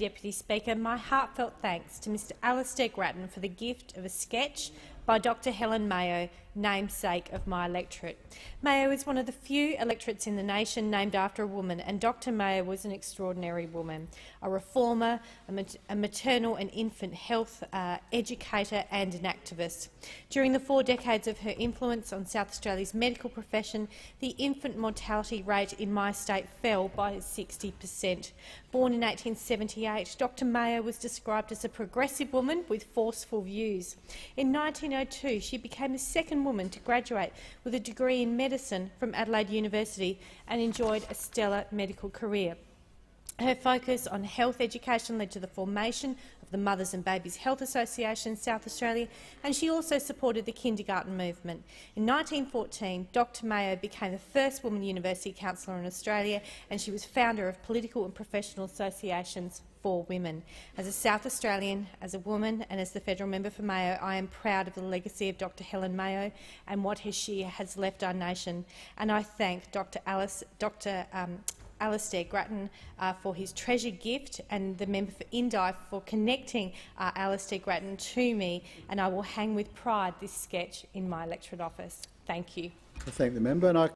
Deputy Speaker, my heartfelt thanks to Mr Alistair Gratton for the gift of a sketch by Dr Helen Mayo, namesake of my electorate. Mayo is one of the few electorates in the nation named after a woman, and Dr Mayo was an extraordinary woman, a reformer, a maternal and infant health uh, educator and an activist. During the four decades of her influence on South Australia's medical profession, the infant mortality rate in my state fell by 60 per cent. Born in 1878, Dr Mayo was described as a progressive woman with forceful views. In 1902, she became the second woman to graduate with a degree in medicine from Adelaide University and enjoyed a stellar medical career. Her focus on health education led to the formation of the Mothers and Babies Health Association in South Australia, and she also supported the kindergarten movement. In 1914, Dr Mayo became the first woman university councillor in Australia, and she was founder of political and professional associations for women. As a South Australian, as a woman and as the federal member for Mayo, I am proud of the legacy of Dr Helen Mayo and what she has left our nation. And I thank Dr Alice, Dr um, Alistair Gratton uh, for his treasure gift and the member for Indi for connecting uh, Alistair Gratton to me, and I will hang with pride this sketch in my electorate office. Thank you. I thank the member. And I